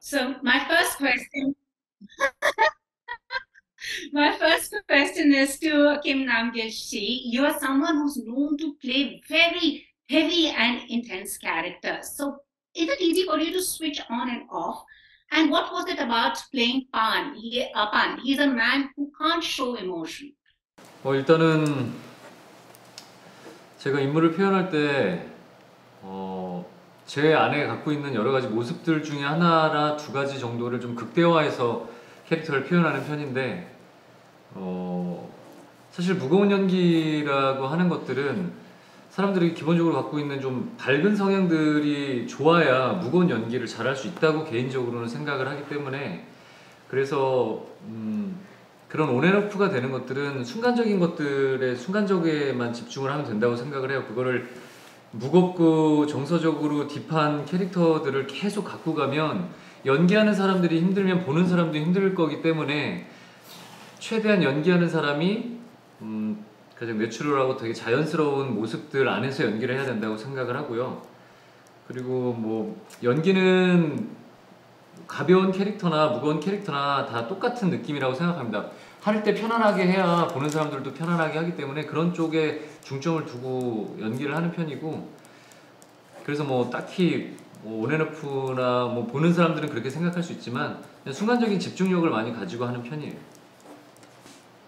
so my first question, my first question is to Kim Namgil-shi. You are someone who's known to play very heavy and intense characters. So is it easy for you to switch on and off? And what was it about playing Pan? He, uh, Pan? He's a man who can't show emotion. 어, 일단은 제가 인물을 표현할 때 어, 제 안에 갖고 있는 여러 가지 모습들 중에 하나나 두 가지 정도를 좀 극대화해서 캐릭터를 표현하는 편인데 어, 사실 무거운 연기라고 하는 것들은 사람들이 기본적으로 갖고 있는 좀 밝은 성향들이 좋아야 무거운 연기를 잘할 수 있다고 개인적으로는 생각을 하기 때문에 그래서 음, 그런 온앤오프가 되는 것들은 순간적인 것들에 순간적에만 집중을 하면 된다고 생각을 해요. 그거를 무겁고 정서적으로 딥한 캐릭터들을 계속 갖고 가면 연기하는 사람들이 힘들면 보는 사람도 힘들 거기 때문에 최대한 연기하는 사람이 음, 가장 내추럴하고 되게 자연스러운 모습들 안에서 연기를 해야 된다고 생각을 하고요. 그리고 뭐 연기는 가벼운 캐릭터나 무거운 캐릭터나 다 똑같은 느낌이라고 생각합니다. 할 때 편안하게 해야 보는 사람들도 편안하게 하기 때문에 그런 쪽에 중점을 두고 연기를 하는 편이고 그래서 뭐 딱히 뭐 온앤오프나 뭐 보는 사람들은 그렇게 생각할 수 있지만 순간적인 집중력을 많이 가지고 하는 편이에요.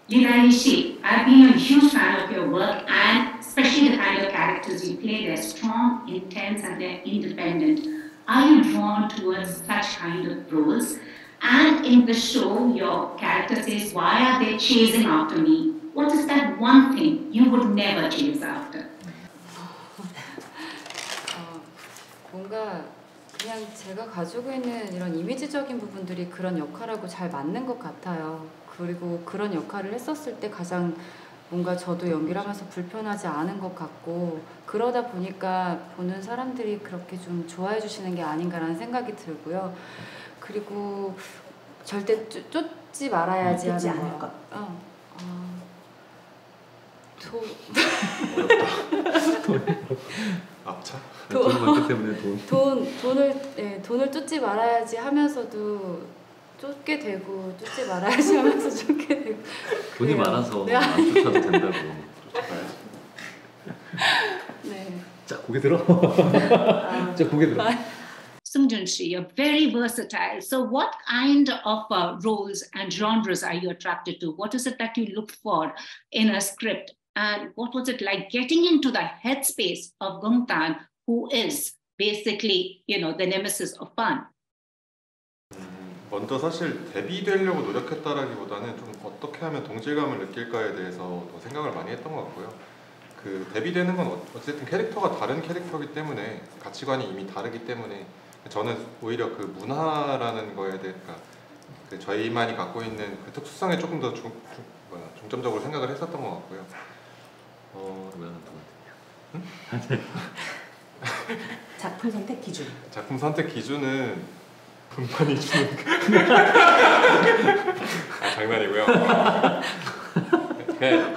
Lilani Shi, I've been a huge fan of your work and especially the kind of characters you play. They're strong, intense, and they're independent. Are you drawn towards such kind of roles? And in the show, your character says, Why are they chasing after me? What is that one thing you would never chase after? 어, 뭔가 그냥 제가 가지고 있는 이런 이미지적인 부분들이 그런 역할하고 잘 맞는 것 같아요. 그리고 그런 역할을 했었을 때 가장 뭔가 저도 연기를 하면서 불편하지 않은 것 같고 그러다 보니까 보는 사람들이 그렇게 좀 좋아해 주시는 게 아닌가라는 생각이 들고요. 그리고 절대 쫓, 쫓지 말아야지 쫓지 하는 않을 거. 것. 어, 어, 도, 앞차? 돈. 돈 많기 때문에 돈. 돈 돈을 예, 돈을 쫓지 말아야지 하면서도 쫓게 되고 쫓지 말아야지 하면서 쫓게 되고 돈이 그래요. 많아서 네. 안 쫓아도 된다고. 쫓아가야지. 네. 자 고개 들어. 아, 자 고개 들어. Sungjan Shi, you're very versatile. So, what kind of uh, roles and genres are you attracted to? What is it that you look for in a script? And what was it like getting into the headspace of Gungtan, who is basically, you know, the nemesis of Pan? 음, 먼저 사실 데뷔되려고 노력했다라기보다는 좀 어떻게 하면 동질감을 느낄까에 대해서 더 생각을 많이 했던 것 같고요. 그 데뷔되는 건 어- 어쨌든 캐릭터가 다른 캐릭터이기 때문에 가치관이 이미 다르기 때문에 저는 오히려 그 문화라는 거에 대해 그러니까 그 저희만이 갖고 있는 그 특수성에 조금 더 중, 중, 뭐야, 중점적으로 생각을 했었던 것 같고요. 어, 왜안 통한테? 작품 선택 기준. 작품 선택 기준은 분만이 주는 아, 장난이고요. 그냥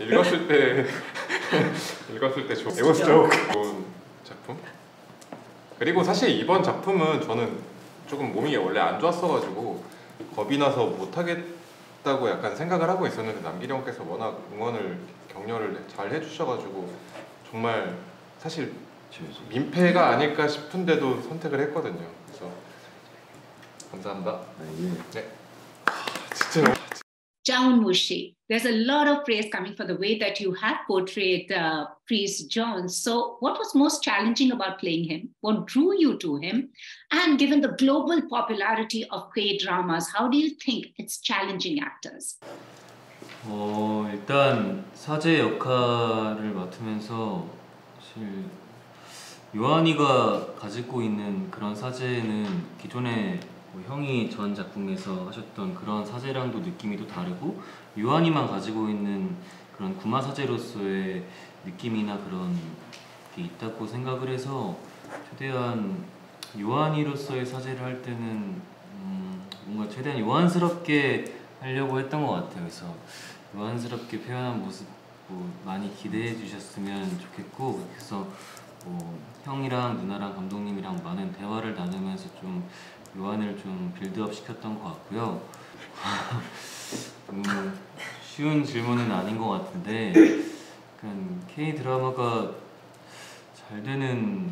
읽었을 때 읽었을 때 좋은 에고스 좋은 작품. 그리고 사실 이번 작품은 저는 조금 몸이 원래 안 좋았어가지고 겁이 나서 못하겠다고 약간 생각을 하고 있었는데 남길 형께서 워낙 응원을 격려를 잘 해주셔가지고 정말 사실 민폐가 아닐까 싶은데도 선택을 했거든요. 그래서 감사합니다. 아, 예. 진짜 Jaun Mushi, there's a lot of praise coming for the way that you have portrayed uh, Priest Jones. So, what was most challenging about playing him? What drew you to him? And given the global popularity of K dramas, how do you think it's challenging actors? 어 일단 사제 역할을 맡으면서 사실 요한이가 가지고 있는 그런 사제는 기존에 뭐 형이 전 작품에서 하셨던 그런 사제랑도 느낌이 또 다르고 요한이만 가지고 있는 그런 구마 사제로서의 느낌이나 그런 게 있다고 생각을 해서 최대한 요한이로서의 사제를 할 때는 음, 뭔가 최대한 요한스럽게 하려고 했던 것 같아요. 그래서 요한스럽게 표현한 모습 뭐 많이 기대해 주셨으면 좋겠고 그래서 뭐 형이랑 누나랑 감독님이랑 많은 대화를 나누면서 좀 요한을 좀 빌드업 시켰던 것 같고요. 음, 쉬운 질문은 아닌 것 같은데 약간 K 드라마가 잘 되는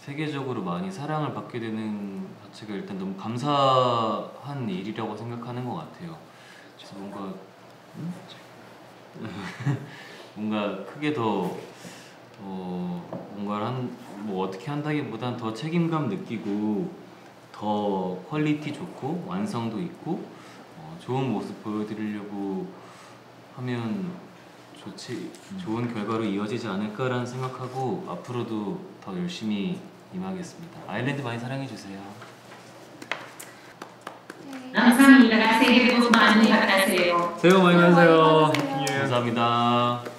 세계적으로 많이 사랑을 받게 되는 자체가 일단 너무 감사한 일이라고 생각하는 것 같아요. 그래서 뭔가 음? 뭔가 크게 더 어, 뭔가를 한 뭐 어떻게 한다기보단 더 책임감 느끼고 더 퀄리티 좋고 완성도 있고 어, 좋은 모습 보여드리려고 하면 좋지 좋은 결과로 이어지지 않을까라는 생각하고 앞으로도 더 열심히 임하겠습니다. 아일랜드 많이 사랑해 주세요. 감사합니다. 새해 복 많이 받으세요. 새해 복 많이 받으세요. 많이 받으세요. 감사합니다.